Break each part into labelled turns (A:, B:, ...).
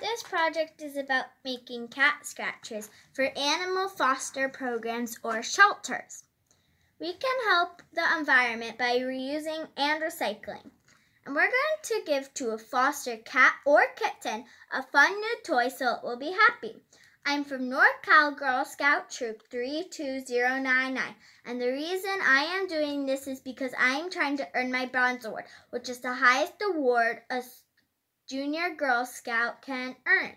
A: This project is about making cat scratchers for animal foster programs or shelters. We can help the environment by reusing and recycling. And we're going to give to a foster cat or kitten a fun new toy so it will be happy. I'm from NorCal Girl Scout Troop 32099, and the reason I am doing this is because I am trying to earn my Bronze Award, which is the highest award a junior Girl Scout can earn.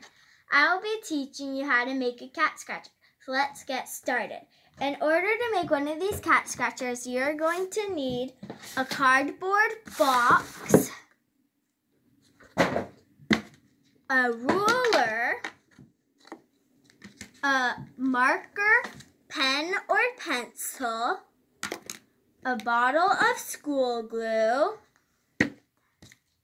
A: I will be teaching you how to make a cat scratcher. So let's get started. In order to make one of these cat scratchers, you're going to need a cardboard box, a ruler, a marker, pen or pencil, a bottle of school glue,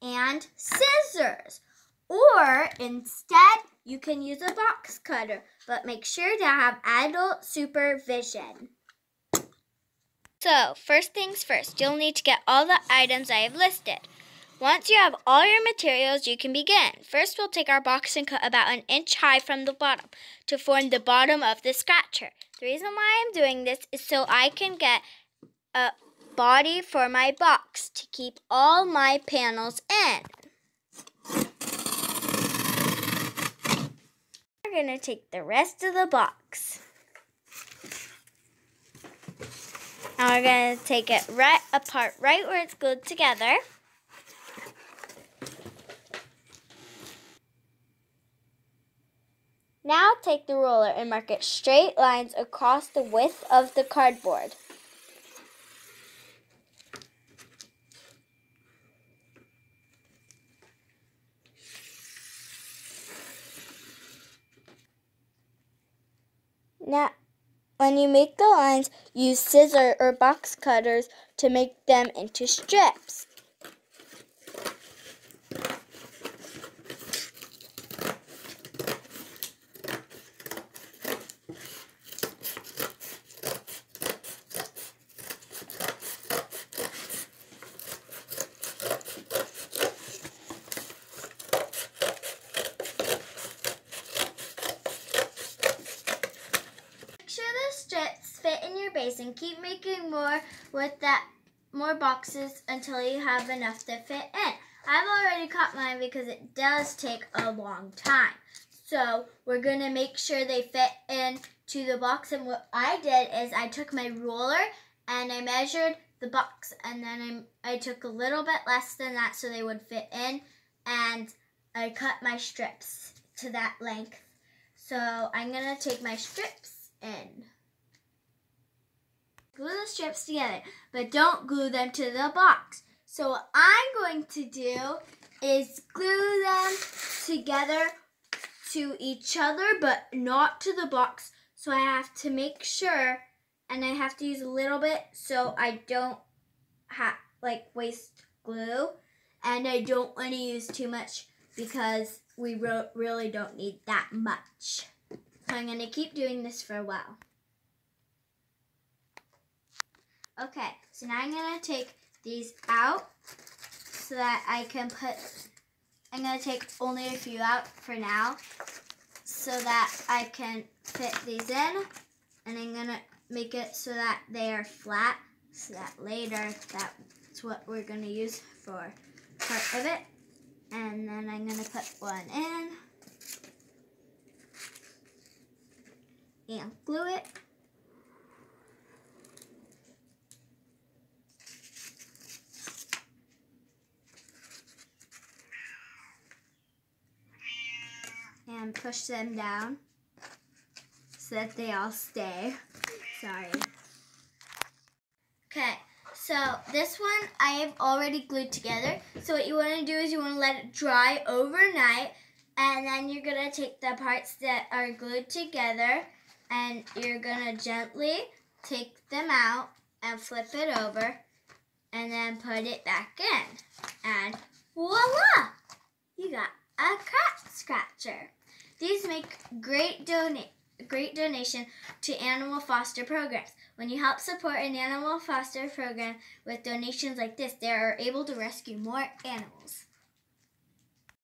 A: and scissors. Or instead, you can use a box cutter, but make sure to have adult supervision. So, first things first, you'll need to get all the items I have listed. Once you have all your materials, you can begin. First, we'll take our box and cut about an inch high from the bottom to form the bottom of the scratcher. The reason why I'm doing this is so I can get a body for my box to keep all my panels in. We're going to take the rest of the box. And we're going to take it right apart, right where it's glued together. Now take the ruler and mark it straight lines across the width of the cardboard. Now, when you make the lines, use scissors or box cutters to make them into strips. Make sure the strips and keep making more with that more boxes until you have enough to fit in. I've already cut mine because it does take a long time. So we're going to make sure they fit in to the box. And what I did is I took my ruler and I measured the box and then I, I took a little bit less than that so they would fit in and I cut my strips to that length. So I'm going to take my strips in. Glue the strips together, but don't glue them to the box. So what I'm going to do is glue them together to each other, but not to the box. So I have to make sure, and I have to use a little bit so I don't have like waste glue, and I don't want to use too much because we really don't need that much. So I'm going to keep doing this for a while. Okay, so now I'm going to take these out so that I can put, I'm going to take only a few out for now so that I can fit these in and I'm going to make it so that they are flat so that later that's what we're going to use for part of it. And then I'm going to put one in and glue it. And push them down so that they all stay. Sorry. Okay, so this one I have already glued together. So what you want to do is you want to let it dry overnight and then you're going to take the parts that are glued together and you're going to gently take them out and flip it over and then put it back in. And voila! You got a cat scratcher. These make great donate great donation to animal foster programs. When you help support an animal foster program with donations like this, they are able to rescue more animals.